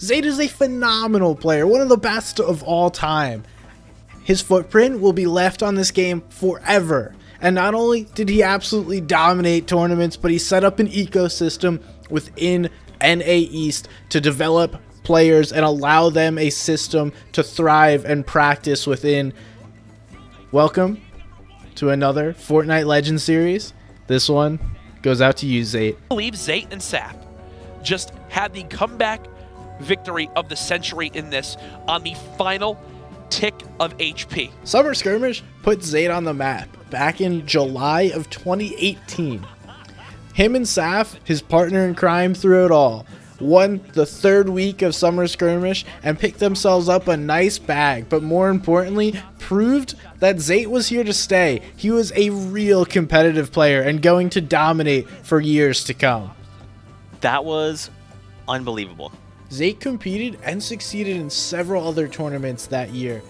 Zayt is a phenomenal player, one of the best of all time. His footprint will be left on this game forever. And not only did he absolutely dominate tournaments, but he set up an ecosystem within NA East to develop players and allow them a system to thrive and practice within. Welcome to another Fortnite Legends series. This one goes out to you, Zayt. I believe Zayt and Saf just had the comeback victory of the century in this on the final tick of HP. Summer Skirmish put Zayt on the map back in July of 2018. Him and Saf, his partner in crime through it all, won the third week of Summer Skirmish and picked themselves up a nice bag, but more importantly, proved that Zayt was here to stay. He was a real competitive player and going to dominate for years to come. That was unbelievable. Zayt competed and succeeded in several other tournaments that year,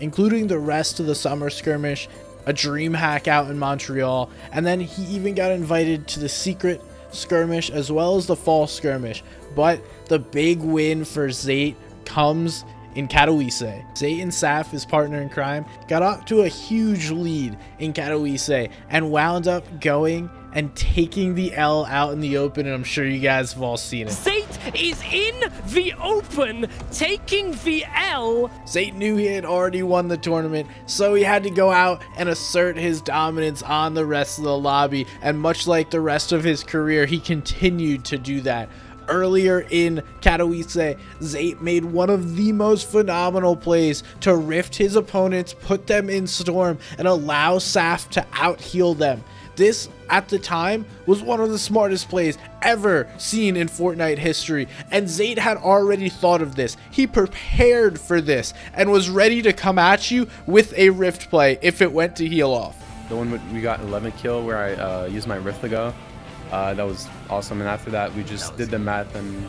including the rest of the Summer Skirmish, a DreamHack out in Montreal, and then he even got invited to the Secret Skirmish as well as the Fall Skirmish. But the big win for Zayt comes in Katowice. Zayt and Saf, his partner in crime, got up to a huge lead in Katowice and wound up going and taking the L out in the open, and I'm sure you guys have all seen it. Zayt is in the open, taking the L. Zayt knew he had already won the tournament, so he had to go out and assert his dominance on the rest of the lobby, and much like the rest of his career, he continued to do that. Earlier in Katowice, Zayt made one of the most phenomenal plays to rift his opponents, put them in storm, and allow Saf to out heal them. This, at the time, was one of the smartest plays ever seen in Fortnite history, and Zayt had already thought of this. He prepared for this and was ready to come at you with a Rift play if it went to heal off. The one we got 11 kill where I uh, used my Rift to go, uh, that was awesome. And after that, we just did the math and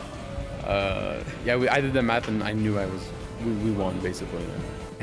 uh, yeah, we, I did the math and I knew I was we, we won basically.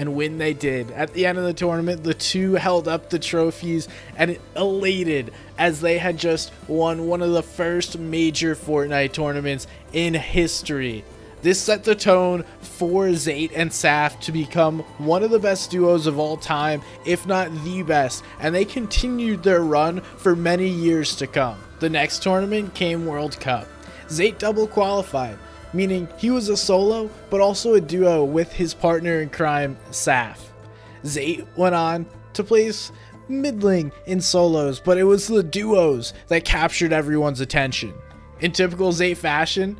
And when they did, at the end of the tournament, the two held up the trophies and elated as they had just won one of the first major Fortnite tournaments in history. This set the tone for Zayt and Saf to become one of the best duos of all time, if not the best, and they continued their run for many years to come. The next tournament came World Cup. Zayt double qualified, meaning he was a solo, but also a duo with his partner in crime, Saf. Zayt went on to place middling in solos, but it was the duos that captured everyone's attention. In typical Zayt fashion,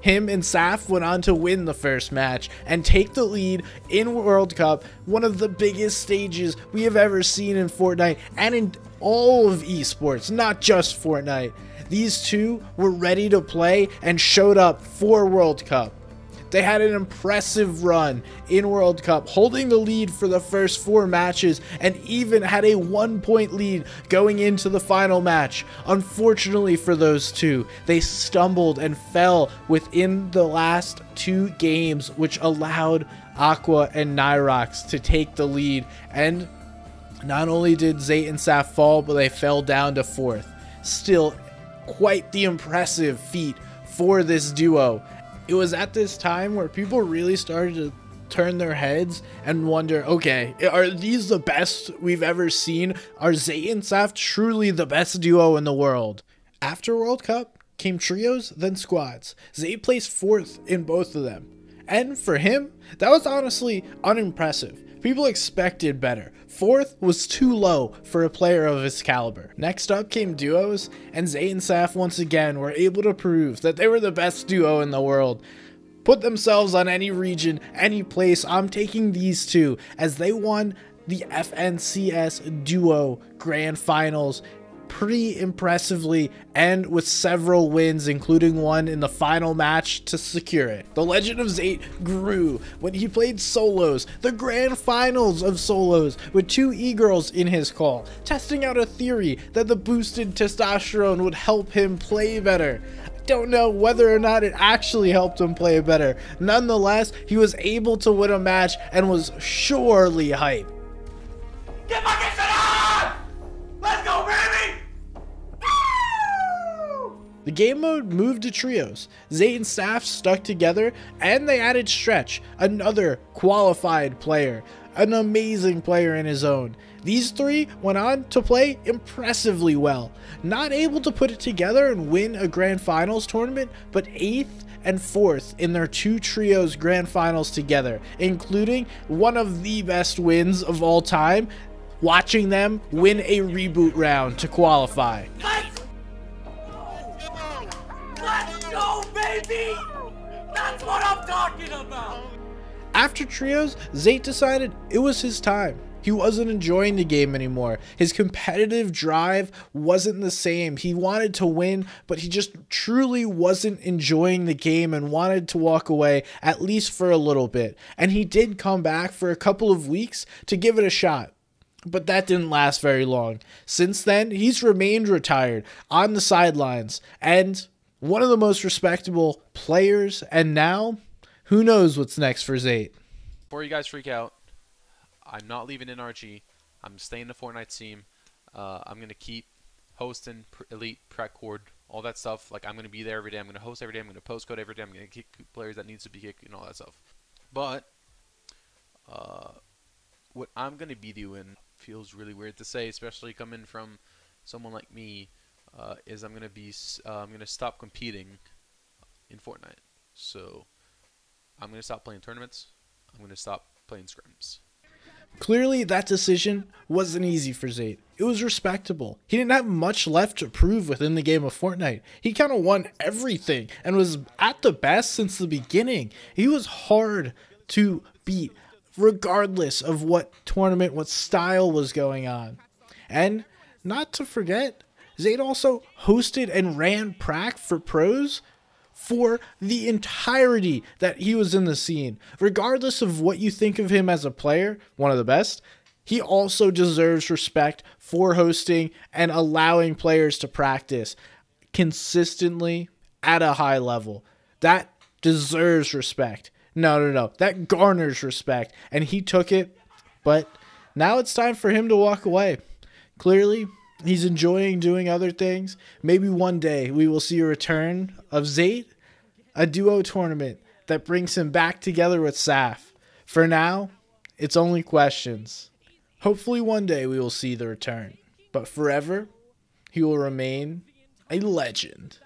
him and Saf went on to win the first match and take the lead in World Cup, one of the biggest stages we have ever seen in Fortnite and in all of esports, not just Fortnite. These two were ready to play and showed up for World Cup. They had an impressive run in World Cup, holding the lead for the first four matches and even had a one point lead going into the final match. Unfortunately for those two, they stumbled and fell within the last two games, which allowed Aqua and Nyhrox to take the lead. And not only did Zayt and Saf fall, but they fell down to fourth. Still quite the impressive feat for this duo. It was at this time where people really started to turn their heads and wonder, okay, are these the best we've ever seen? Are Zay and Saf truly the best duo in the world? After World Cup came trios, then squads. Zay placed fourth in both of them. And for him, that was honestly unimpressive. People expected better. Fourth was too low for a player of his caliber. Next up came duos, and Zay and Saf once again were able to prove that they were the best duo in the world. Put themselves on any region, any place, I'm taking these two as they won the FNCS Duo Grand Finals pretty impressively and with several wins, including one in the final match to secure it. The Legend of Zayt grew when he played solos, the grand finals of solos, with two e-girls in his call, testing out a theory that the boosted testosterone would help him play better I don't know whether or not it actually helped him play better. Nonetheless, he was able to win a match and was surely hype. The game mode moved to trios. Zayt and Saf stuck together, and they added Stretch, another qualified player, an amazing player in his own. These three went on to play impressively well, not able to put it together and win a grand finals tournament, but eighth and fourth in their two trios grand finals together, including one of the best wins of all time, watching them win a reboot round to qualify. Let's That's what I'm talking about! After trios, Zayt decided it was his time. He wasn't enjoying the game anymore. His competitive drive wasn't the same. He wanted to win, but he just truly wasn't enjoying the game and wanted to walk away at least for a little bit. And he did come back for a couple of weeks to give it a shot. But that didn't last very long. Since then, he's remained retired on the sidelines and one of the most respectable players. And now, who knows what's next for Zayt? Before you guys freak out, I'm not leaving NRG. I'm staying the Fortnite team. Uh, I'm gonna keep hosting Elite, Precord, all that stuff. Like I'm gonna be there every day. I'm gonna host every day. I'm gonna post code every day. I'm gonna kick players that needs to be kicked and all that stuff. But uh, what I'm gonna be doing feels really weird to say, especially coming from someone like me. Uh, is I'm gonna be uh, I'm gonna stop competing in Fortnite. So I'm gonna stop playing tournaments. I'm gonna stop playing scrims. Clearly, that decision wasn't easy for Zayt. It was respectable. He didn't have much left to prove within the game of Fortnite. He kind of won everything and was at the best since the beginning. He was hard to beat, regardless of what tournament, what style was going on. And not to forget, Zayt also hosted and ran Prac for pros for the entirety that he was in the scene. Regardless of what you think of him as a player, one of the best, he also deserves respect for hosting and allowing players to practice consistently at a high level. That deserves respect. No, no, no. That garners respect. And he took it, but now it's time for him to walk away. Clearly, he's enjoying doing other things. Maybe one day we will see a return of Zayt, a duo tournament that brings him back together with Saf. For now, it's only questions. Hopefully, one day we will see the return. But forever, he will remain a legend.